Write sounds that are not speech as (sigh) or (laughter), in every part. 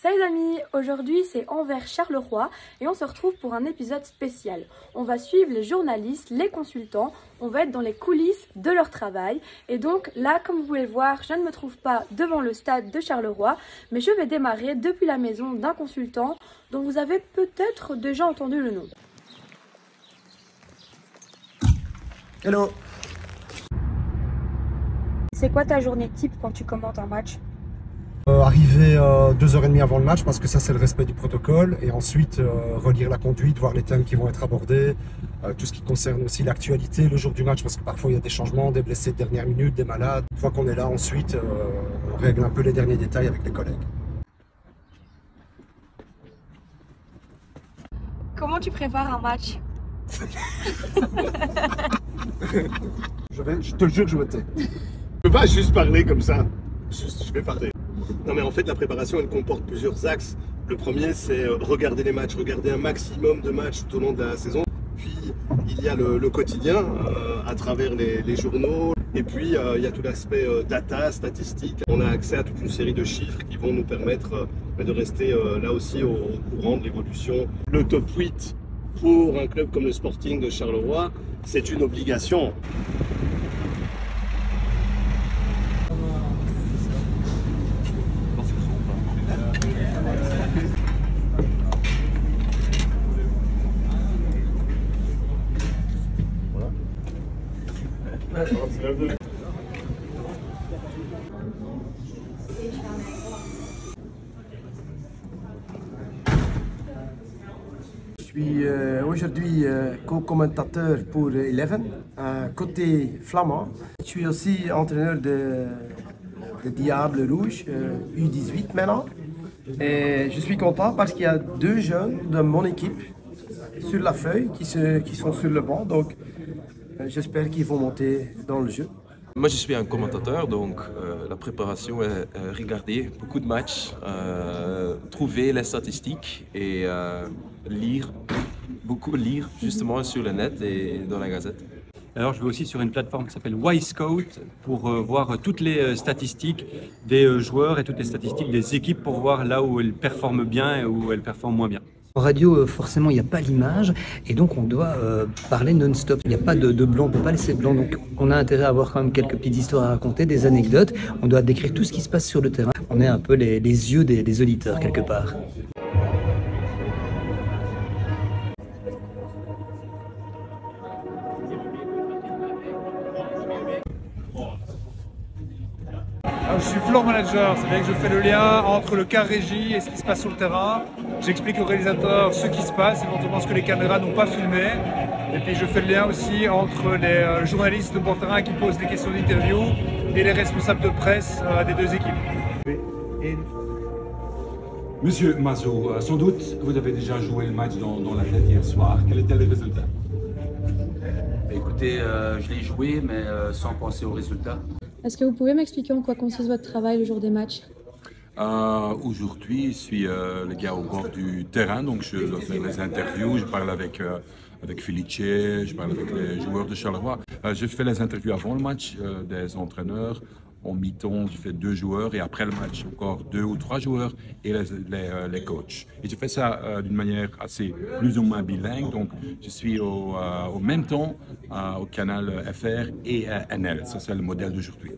Salut les amis, aujourd'hui c'est Envers Charleroi et on se retrouve pour un épisode spécial. On va suivre les journalistes, les consultants, on va être dans les coulisses de leur travail. Et donc là, comme vous pouvez le voir, je ne me trouve pas devant le stade de Charleroi, mais je vais démarrer depuis la maison d'un consultant dont vous avez peut-être déjà entendu le nom. Hello C'est quoi ta journée type quand tu commentes un match? Arriver euh, deux heures et demie avant le match parce que ça c'est le respect du protocole et ensuite euh, relire la conduite, voir les thèmes qui vont être abordés, euh, tout ce qui concerne aussi l'actualité le jour du match parce que parfois il y a des changements, des blessés de dernière minute, des malades. Une fois qu'on est là ensuite, euh, on règle un peu les derniers détails avec les collègues. Comment tu prépares un match? (laughs) Je, vais, je te jure, je me tais. Je peux pas juste parler comme ça. Juste, je vais parler. Non, mais en fait, la préparation, elle comporte plusieurs axes. Le premier, c'est euh, regarder les matchs, regarder un maximum de matchs tout au long de la saison. Puis, il y a le, quotidien euh, à travers les, journaux. Et puis, euh, il y a tout l'aspect data, statistique. On a accès à toute une série de chiffres qui vont nous permettre de rester là aussi au, au courant de l'évolution. Le top 8 pour un club comme le Sporting de Charleroi, c'est une obligation. Je suis euh, aujourd'hui euh, co-commentateur pour Eleven, euh, côté flamand. Je suis aussi entraîneur de, de Diable Rouge, euh, U18 maintenant. Et je suis content parce qu'il y a deux jeunes de mon équipe sur la feuille qui, se- qui sont sur le banc. Donc euh, j'espère qu'ils vont monter dans le jeu. Moi, je suis un commentateur, donc euh, la préparation est euh, regarder beaucoup de matchs, euh, trouver les statistiques et euh, lire, beaucoup lire justement sur le net et dans la gazette. Alors, je vais aussi sur une plateforme qui s'appelle Y-Scout pour voir toutes les statistiques des joueurs et toutes les statistiques des équipes pour voir là où elles performent bien et où elles performent moins bien. En radio, euh, forcément, il n'y a pas l'image et donc on doit euh, parler non-stop. Il n'y a pas de, blanc, on ne peut pas laisser blanc. Donc on a intérêt à avoir quand même quelques petites histoires à raconter, des anecdotes. On doit décrire tout ce qui se passe sur le terrain. On est un peu les, yeux des auditeurs quelque part. Je suis floor manager, c'est-à-dire que je fais le lien entre le cas régie et ce qui se passe sur le terrain. J'explique au réalisateur ce qui se passe, éventuellement ce que les caméras n'ont pas filmé. Et puis je fais le lien aussi entre les euh, journalistes de bord terrain qui posent des questions d'interview et les responsables de presse euh, des deux équipes. Monsieur Mazou, euh, sans doute vous avez déjà joué le match dans, dans la tête hier soir. Quel était le résultat? Écoutez, euh, je l'ai joué, mais euh, sans penser aux résultats. Est-ce que vous pouvez m'expliquer en quoi consiste votre travail le jour des matchs? Euh, Aujourd'hui, je suis euh, le gars au bord du terrain, donc je dois faire les interviews, je parle avec, euh, avec Felice, je parle avec les joueurs de Charleroi. Euh, je fais les interviews avant le match des entraîneurs. En mi-temps, je fais deux joueurs et après le match, encore deux ou trois joueurs et les, les, euh, coachs. Et je fais ça euh, d'une manière assez plus ou moins bilingue. Donc, je suis au, euh, au même temps au canal FR et NL. Ça, c'est le modèle d'aujourd'hui.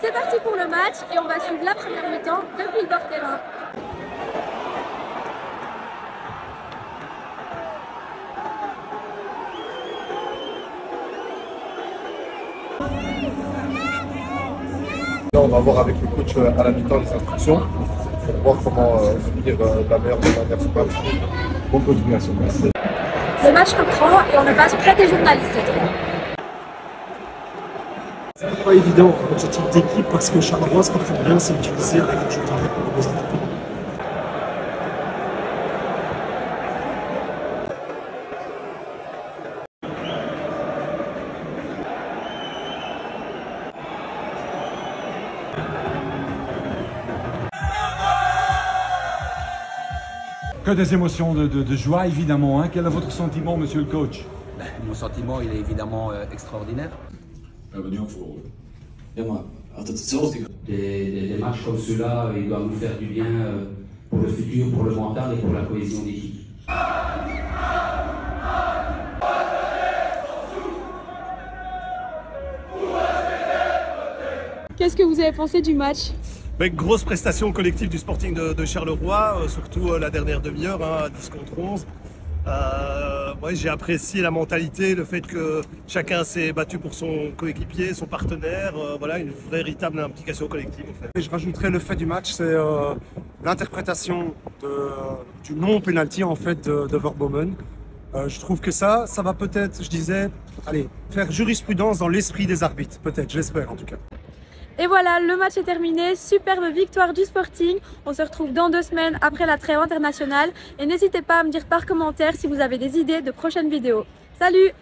C'est parti pour le match et on va suivre la première mi-temps depuis le bord. On va voir avec le coach euh, à la mi-temps les instructions pour voir comment euh, finir euh, de la meilleure des manières possible. Bonne continuation. Merci. Le match reprend et on ne passe près des journalistes cette fois. C'est pas évident dans ce type d'équipe parce que Charleroi, ce qu'il faut bien, c'est utiliser avec les joueurs pour Que des émotions de, de- de joie, évidemment. hein. Quel est votre sentiment, monsieur le coach Ben, mon sentiment, il est évidemment euh, extraordinaire. Bienvenue au forum. Des, des- des matchs comme ceux-là, ils doivent nous faire du bien euh, pour le futur, pour le mental et pour la cohésion d'équipe. Qu'est-ce que vous avez pensé du match? Grosse prestation collective du Sporting de, Charleroi, euh, surtout euh, la dernière demi-heure, hein, à 10 contre 11. Euh, j'ai apprécié la mentalité, le fait que chacun s'est battu pour son coéquipier, son partenaire. voilà, une véritable implication collective. Je rajouterais le fait du match, c'est l'interprétation du non-penalty en fait de, de je trouve que ça, va peut-être, je disais, faire jurisprudence dans l'esprit des arbitres, peut-être, j'espère en tout cas. Et voilà, le match est terminé. Superbe victoire du Sporting. On se retrouve dans deux semaines après la trêve internationale. Et n'hésitez pas à me dire par commentaire si vous avez des idées de prochaines vidéos. Salut